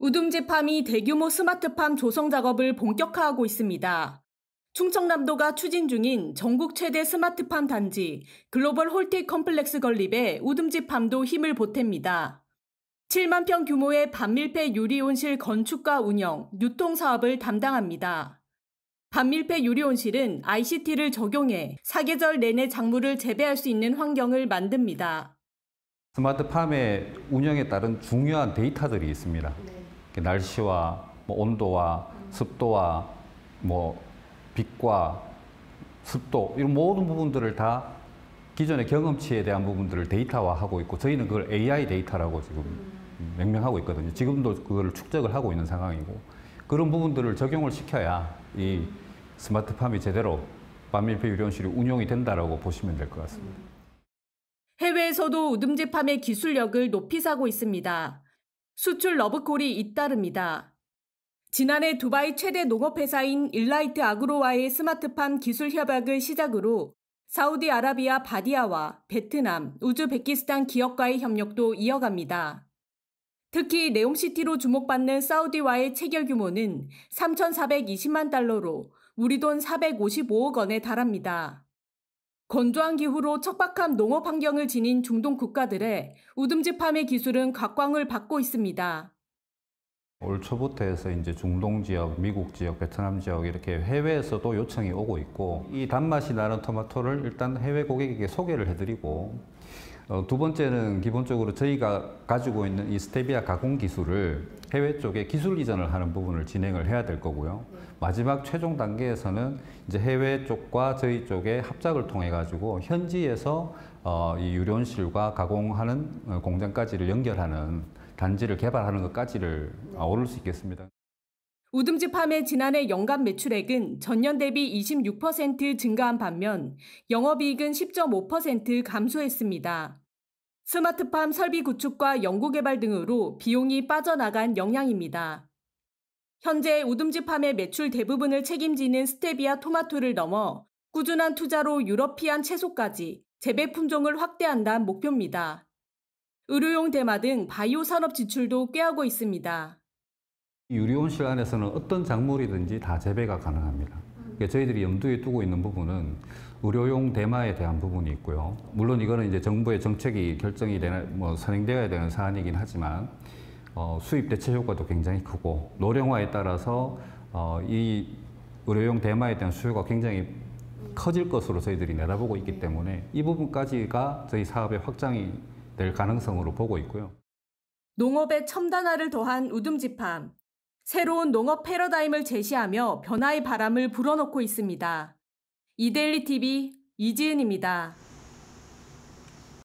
우듬지팜이 대규모 스마트팜 조성 작업을 본격화하고 있습니다. 충청남도가 추진 중인 전국 최대 스마트팜 단지 글로벌 홀티 컴플렉스 건립에 우듬지팜도 힘을 보탭니다. 7만 평 규모의 반밀폐 유리온실 건축과 운영, 유통 사업을 담당합니다. 반밀폐 유리온실은 ICT를 적용해 사계절 내내 작물을 재배할 수 있는 환경을 만듭니다. 스마트팜의 운영에 따른 중요한 데이터들이 있습니다. 날씨와 뭐 온도와 습도와 뭐 빛과 습도 이런 모든 부분들을 다 기존의 경험치에 대한 부분들을 데이터화하고 있고 저희는 그걸 AI 데이터라고 지금 명명하고 있거든요. 지금도 그걸 축적을 하고 있는 상황이고 그런 부분들을 적용을 시켜야 이 스마트팜이 제대로 반밀폐 유리온실이 운용이 된다라고 보시면 될 것 같습니다. 해외에서도 우듬지팜의 기술력을 높이 사고 있습니다. 수출 러브콜이 잇따릅니다. 지난해 두바이 최대 농업회사인 엘리트 아그로와의 스마트팜 기술 협약을 시작으로 사우디아라비아 바디아와 베트남, 우즈베키스탄 기업과의 협력도 이어갑니다. 특히 네옴시티로 주목받는 사우디와의 체결 규모는 3,420만 달러로 우리 돈 455억 원에 달합니다. 건조한 기후로 척박한 농업 환경을 지닌 중동 국가들의 우듬지 팜의 기술은 각광을 받고 있습니다. 올 초부터 해서 이제 중동 지역, 미국 지역, 베트남 지역 이렇게 해외에서도 요청이 오고 있고 이 단맛이 나는 토마토를 일단 해외 고객에게 소개를 해드리고 어, 두 번째는 기본적으로 저희가 가지고 있는 이 스테비아 가공 기술을 해외 쪽에 기술 이전을 하는 부분을 진행을 해야 될 거고요. 마지막 최종 단계에서는 이제 해외 쪽과 저희 쪽의 합작을 통해 가지고 현지에서 어, 이 유련실과 가공하는 어, 공장까지를 연결하는 단지를 개발하는 것까지를 오를 수 있겠습니다. 우듬지팜의 지난해 연간 매출액은 전년 대비 26% 증가한 반면 영업이익은 10.5% 감소했습니다. 스마트팜 설비 구축과 연구개발 등으로 비용이 빠져나간 영향입니다. 현재 우듬지팜의 매출 대부분을 책임지는 스테비아 토마토를 넘어 꾸준한 투자로 유러피안 채소까지 재배 품종을 확대한다는 목표입니다. 의료용 대마 등 바이오 산업 지출도 꾀하고 있습니다. 유리온실 안에서는 어떤 작물이든지 다 재배가 가능합니다. 그러니까 저희들이 염두에 두고 있는 부분은 의료용 대마에 대한 부분이 있고요. 물론 이거는 이제 정부의 정책이 결정이 되는, 뭐 선행되어야 되는 사안이긴 하지만 어, 수입 대체 효과도 굉장히 크고 노령화에 따라서 어, 이 의료용 대마에 대한 수요가 굉장히 커질 것으로 저희들이 내다보고 있기 때문에 이 부분까지가 저희 사업의 확장이 될 가능성으로 보고 있고요. 농업의 첨단화를 더한 우듬지팜. 새로운 농업 패러다임을 제시하며 변화의 바람을 불어넣고 있습니다. 이데일리 TV 이지은입니다.